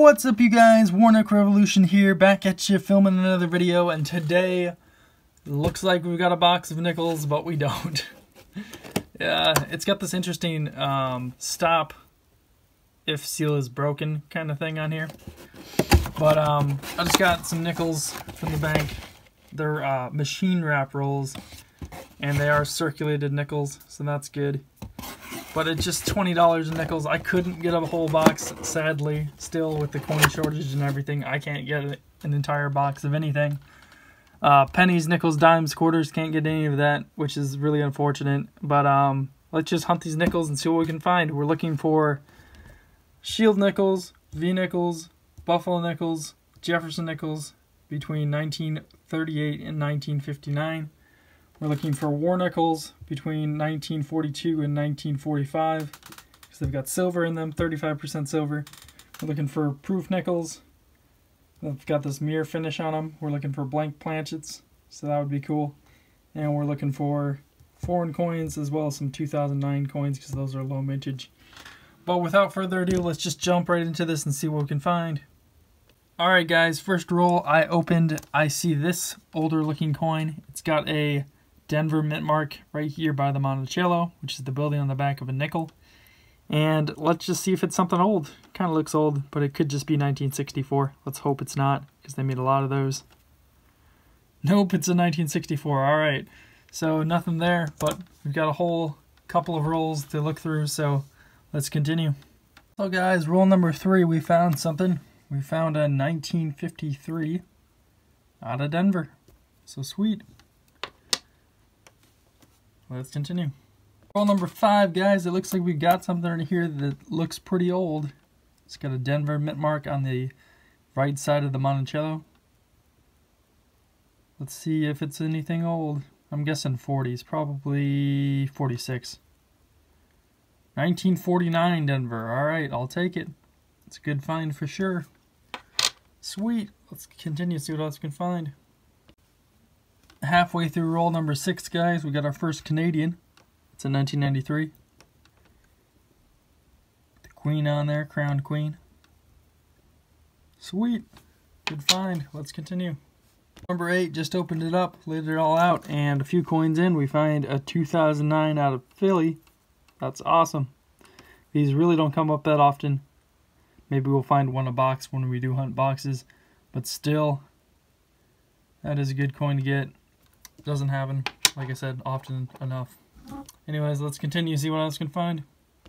What's up you guys, War Nickel Revolution here, back at you filming another video, and today, looks like we've got a box of nickels, but we don't. yeah, it's got this interesting um, stop if seal is broken kind of thing on here. But um, I just got some nickels from the bank. They're uh, machine wrap rolls, and they are circulated nickels, so that's good but it's just $20 in nickels. I couldn't get a whole box, sadly, still with the coin shortage and everything. I can't get an entire box of anything. Uh, pennies, nickels, dimes, quarters, can't get any of that, which is really unfortunate. But um, let's just hunt these nickels and see what we can find. We're looking for shield nickels, V nickels, buffalo nickels, Jefferson nickels between 1938 and 1959. We're looking for war nickels between 1942 and 1945 because they've got silver in them, 35% silver. We're looking for proof nickels. They've got this mirror finish on them. We're looking for blank planchets, so that would be cool. And we're looking for foreign coins as well as some 2009 coins because those are low mintage. But without further ado, let's just jump right into this and see what we can find. Alright guys, first roll I opened, I see this older looking coin. It's got a Denver mint mark right here by the Monticello, which is the building on the back of a nickel. And let's just see if it's something old. Kind of looks old, but it could just be 1964. Let's hope it's not, because they made a lot of those. Nope, it's a 1964. All right. So nothing there, but we've got a whole couple of rolls to look through, so let's continue. So guys, roll number three, we found something. We found a 1953 out of Denver. So sweet. Let's continue. Roll number five, guys. It looks like we've got something in here that looks pretty old. It's got a Denver mint mark on the right side of the Monticello. Let's see if it's anything old. I'm guessing 40s, probably 46. 1949 Denver. All right, I'll take it. It's a good find for sure. Sweet. Let's continue, see what else we can find halfway through roll number six, guys. We got our first Canadian. It's a 1993. The queen on there, crowned queen. Sweet. Good find. Let's continue. Number eight, just opened it up, laid it all out, and a few coins in, we find a 2009 out of Philly. That's awesome. These really don't come up that often. Maybe we'll find one a box when we do hunt boxes, but still, that is a good coin to get. Doesn't happen, like I said, often enough. Anyways, let's continue, see what else can find.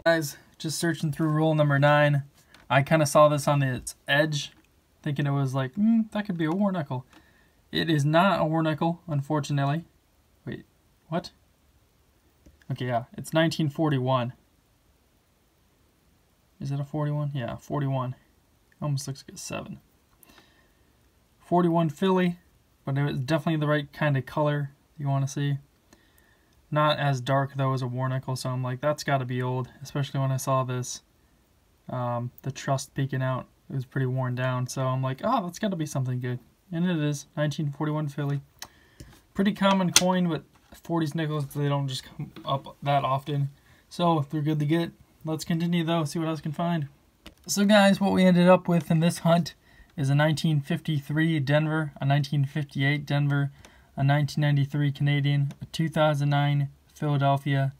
Guys, just searching through rule number nine. I kind of saw this on its edge, thinking it was like, hmm, that could be a war nickel. It is not a war nickel, unfortunately. Wait, what? Okay, yeah, it's 1941. Is it a 41? Yeah, 41. Almost looks like a 7. 41 Philly but it was definitely the right kind of color you want to see. Not as dark though as a war nickel, so I'm like, that's got to be old, especially when I saw this, um, the trust peeking out. It was pretty worn down, so I'm like, oh, that's got to be something good. And it is, 1941 Philly. Pretty common coin, but 40s nickels, they don't just come up that often. So they're good to get. Let's continue though, see what else can find. So guys, what we ended up with in this hunt is a 1953 Denver, a 1958 Denver, a 1993 Canadian, a 2009 Philadelphia,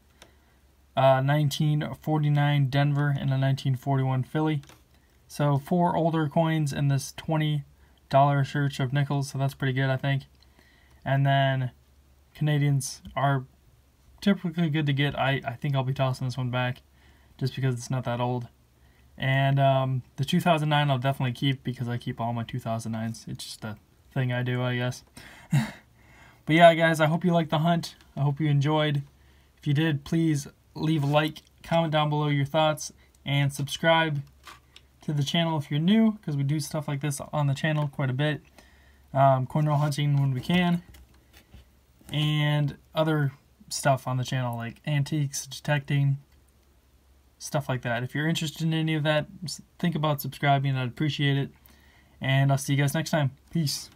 a 1949 Denver, and a 1941 Philly. So four older coins in this $20 church of nickels, so that's pretty good, I think. And then Canadians are typically good to get. I, I think I'll be tossing this one back just because it's not that old. And um, the 2009 I'll definitely keep because I keep all my 2009s. It's just a thing I do, I guess. but yeah, guys, I hope you liked the hunt. I hope you enjoyed. If you did, please leave a like, comment down below your thoughts, and subscribe to the channel if you're new because we do stuff like this on the channel quite a bit. Um, coin roll hunting when we can, and other stuff on the channel like antiques, detecting, stuff like that. If you're interested in any of that, think about subscribing. I'd appreciate it. And I'll see you guys next time. Peace.